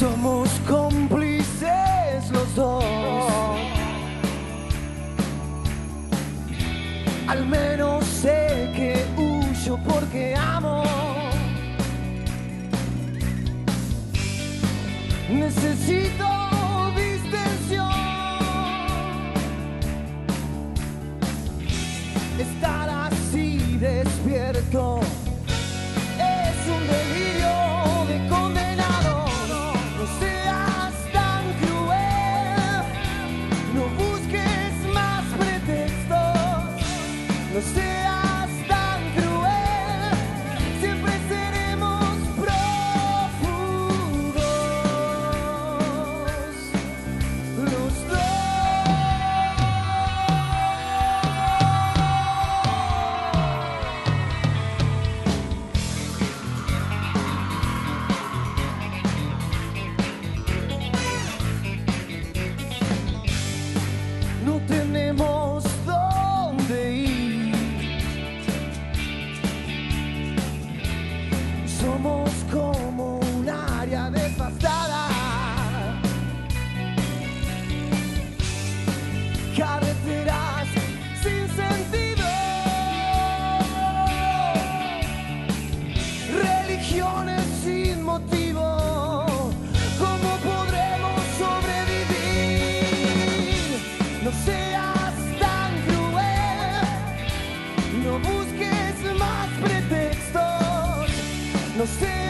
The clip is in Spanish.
Somos cómplices los dos. Al menos sé que huyo porque amo. Necesito distensión. Estar así despierto es un delirio de condenado. No seas tan cruel, no busques más pretextos. No seas no seas